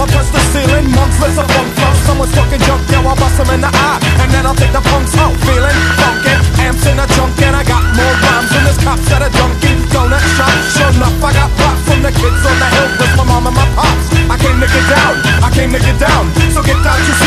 I punch the ceiling, monks, let's a funk flow. Someone's fucking junk, yo, I bust them in the eye. And then I'll take the punks out, feeling funky. Amps in a trunk, and I got more rhymes than this cops at a Dunkin' Donut shop. Sure enough, I got rock from the kids on the hill with my mom and my pops. I came to get down, I came to get down. So get down your